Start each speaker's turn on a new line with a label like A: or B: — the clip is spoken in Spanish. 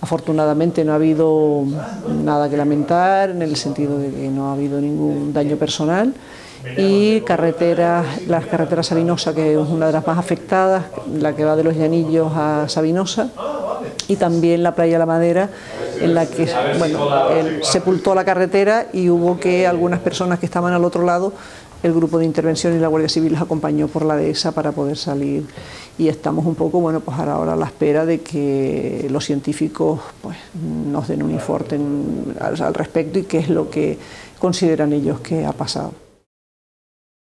A: Afortunadamente no ha habido nada que lamentar en el sentido de que no ha habido ningún daño personal. Y carreteras, las carreteras Sabinosa, que es una de las más afectadas, la que va de los Llanillos a Sabinosa, y también la playa La Madera, en la que bueno, sepultó la carretera y hubo que algunas personas que estaban al otro lado, el grupo de intervención y la Guardia Civil les acompañó por la dehesa para poder salir y estamos un poco bueno pues ahora a la espera de que los científicos pues nos den un informe al respecto y qué es lo que consideran ellos que ha pasado.